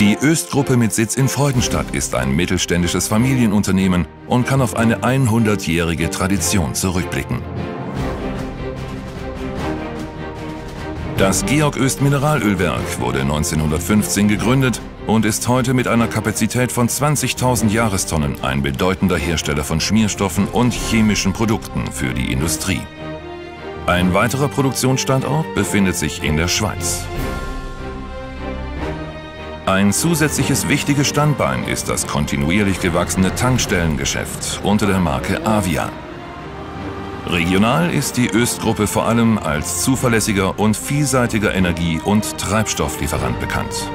Die Öst-Gruppe mit Sitz in Freudenstadt ist ein mittelständisches Familienunternehmen und kann auf eine 100-jährige Tradition zurückblicken. Das Georg Öst Mineralölwerk wurde 1915 gegründet und ist heute mit einer Kapazität von 20.000 Jahrestonnen ein bedeutender Hersteller von Schmierstoffen und chemischen Produkten für die Industrie. Ein weiterer Produktionsstandort befindet sich in der Schweiz. Ein zusätzliches wichtiges Standbein ist das kontinuierlich gewachsene Tankstellengeschäft unter der Marke Avia. Regional ist die Öst-Gruppe vor allem als zuverlässiger und vielseitiger Energie- und Treibstofflieferant bekannt.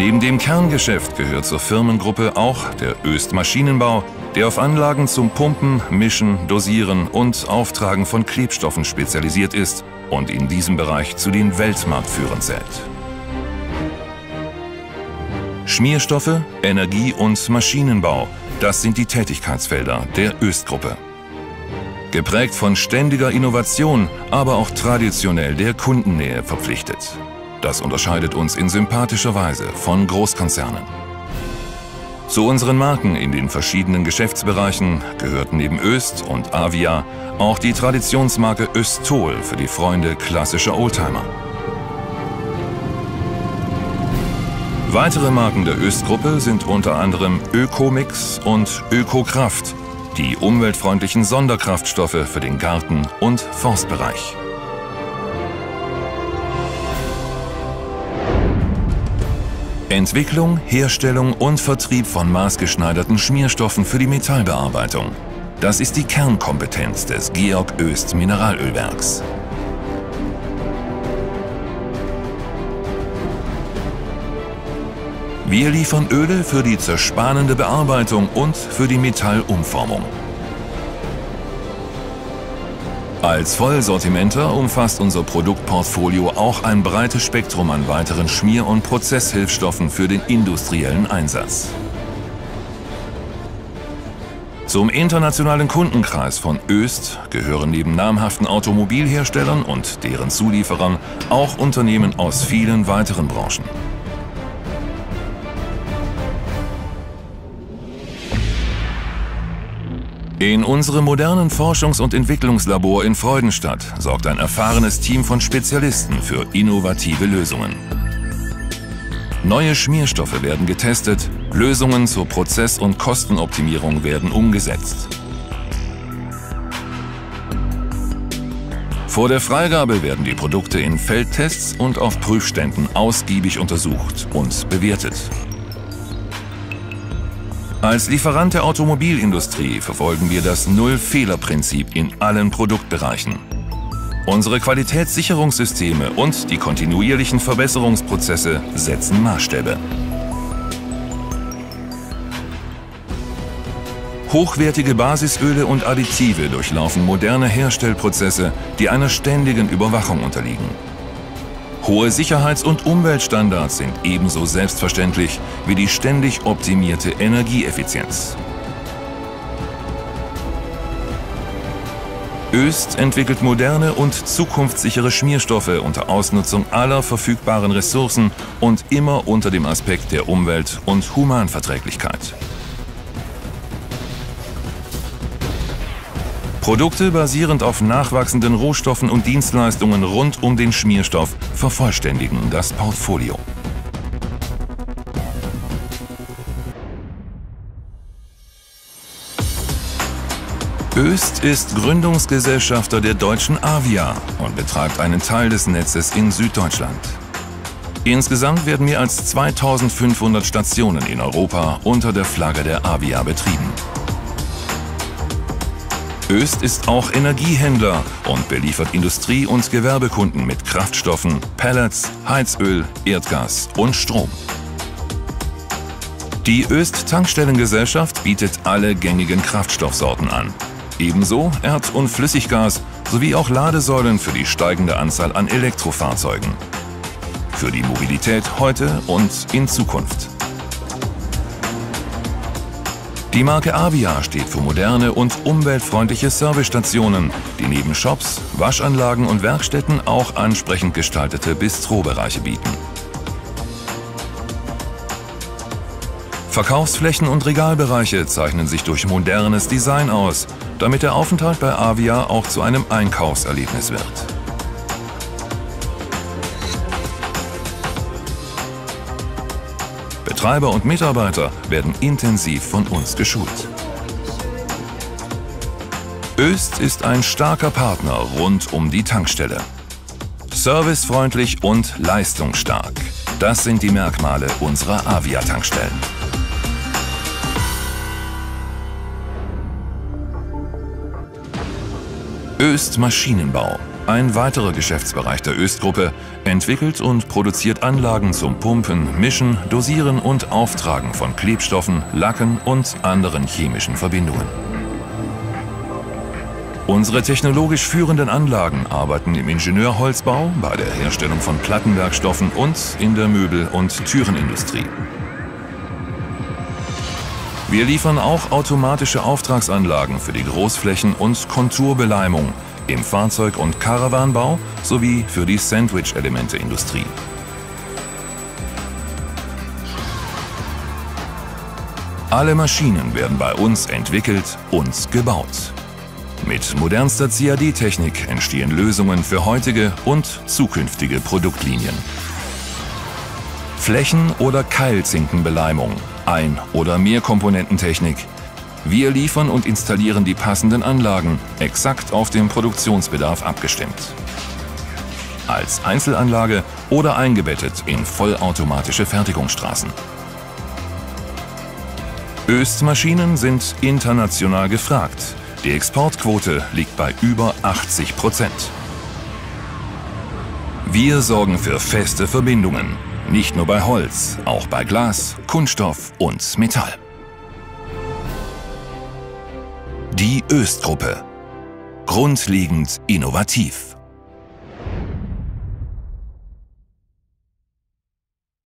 Neben dem Kerngeschäft gehört zur Firmengruppe auch der Öst Maschinenbau, der auf Anlagen zum Pumpen, Mischen, Dosieren und Auftragen von Klebstoffen spezialisiert ist und in diesem Bereich zu den Weltmarktführern zählt. Schmierstoffe, Energie und Maschinenbau, das sind die Tätigkeitsfelder der Öst-Gruppe. Geprägt von ständiger Innovation, aber auch traditionell der Kundennähe verpflichtet. Das unterscheidet uns in sympathischer Weise von Großkonzernen. Zu unseren Marken in den verschiedenen Geschäftsbereichen gehört neben Öst und Avia auch die Traditionsmarke Östol für die Freunde klassischer Oldtimer. Weitere Marken der Öst-Gruppe sind unter anderem Ökomix und Ökokraft, die umweltfreundlichen Sonderkraftstoffe für den Garten- und Forstbereich. Entwicklung, Herstellung und Vertrieb von maßgeschneiderten Schmierstoffen für die Metallbearbeitung. Das ist die Kernkompetenz des Georg Öst Mineralölwerks. Wir liefern Öle für die zerspanende Bearbeitung und für die Metallumformung. Als Vollsortimenter umfasst unser Produktportfolio auch ein breites Spektrum an weiteren Schmier- und Prozesshilfstoffen für den industriellen Einsatz. Zum internationalen Kundenkreis von Öst gehören neben namhaften Automobilherstellern und deren Zulieferern auch Unternehmen aus vielen weiteren Branchen. In unserem modernen Forschungs- und Entwicklungslabor in Freudenstadt sorgt ein erfahrenes Team von Spezialisten für innovative Lösungen. Neue Schmierstoffe werden getestet, Lösungen zur Prozess- und Kostenoptimierung werden umgesetzt. Vor der Freigabe werden die Produkte in Feldtests und auf Prüfständen ausgiebig untersucht und bewertet. Als Lieferant der Automobilindustrie verfolgen wir das Null-Fehler-Prinzip in allen Produktbereichen. Unsere Qualitätssicherungssysteme und die kontinuierlichen Verbesserungsprozesse setzen Maßstäbe. Hochwertige Basisöle und Additive durchlaufen moderne Herstellprozesse, die einer ständigen Überwachung unterliegen. Hohe Sicherheits- und Umweltstandards sind ebenso selbstverständlich wie die ständig optimierte Energieeffizienz. Öst entwickelt moderne und zukunftssichere Schmierstoffe unter Ausnutzung aller verfügbaren Ressourcen und immer unter dem Aspekt der Umwelt- und Humanverträglichkeit. Produkte basierend auf nachwachsenden Rohstoffen und Dienstleistungen rund um den Schmierstoff vervollständigen das Portfolio. Öst ist Gründungsgesellschafter der deutschen Avia und betreibt einen Teil des Netzes in Süddeutschland. Insgesamt werden mehr als 2500 Stationen in Europa unter der Flagge der Avia betrieben. Öst ist auch Energiehändler und beliefert Industrie- und Gewerbekunden mit Kraftstoffen, Pellets, Heizöl, Erdgas und Strom. Die Öst Tankstellengesellschaft bietet alle gängigen Kraftstoffsorten an. Ebenso Erd- und Flüssiggas sowie auch Ladesäulen für die steigende Anzahl an Elektrofahrzeugen. Für die Mobilität heute und in Zukunft. Die Marke Avia steht für moderne und umweltfreundliche Servicestationen, die neben Shops, Waschanlagen und Werkstätten auch ansprechend gestaltete Bistrobereiche bieten. Verkaufsflächen und Regalbereiche zeichnen sich durch modernes Design aus, damit der Aufenthalt bei Avia auch zu einem Einkaufserlebnis wird. Betreiber und Mitarbeiter werden intensiv von uns geschult. Öst ist ein starker Partner rund um die Tankstelle. Servicefreundlich und leistungsstark. Das sind die Merkmale unserer Avia-Tankstellen. Öst Maschinenbau, ein weiterer Geschäftsbereich der Öst-Gruppe, entwickelt und produziert Anlagen zum Pumpen, Mischen, Dosieren und Auftragen von Klebstoffen, Lacken und anderen chemischen Verbindungen. Unsere technologisch führenden Anlagen arbeiten im Ingenieurholzbau, bei der Herstellung von Plattenwerkstoffen und in der Möbel- und Türenindustrie. Wir liefern auch automatische Auftragsanlagen für die Großflächen- und Konturbeleimung im Fahrzeug- und Caravanbau sowie für die Sandwich-Elemente-Industrie. Alle Maschinen werden bei uns entwickelt und gebaut. Mit modernster CAD-Technik entstehen Lösungen für heutige und zukünftige Produktlinien. Flächen- oder Keilzinkenbeleimung ein- oder Mehrkomponententechnik. Wir liefern und installieren die passenden Anlagen, exakt auf den Produktionsbedarf abgestimmt. Als Einzelanlage oder eingebettet in vollautomatische Fertigungsstraßen. Öst-Maschinen sind international gefragt. Die Exportquote liegt bei über 80 Prozent. Wir sorgen für feste Verbindungen, nicht nur bei Holz, auch bei Glas, Kunststoff und Metall. Die Öst-Gruppe. Grundlegend innovativ.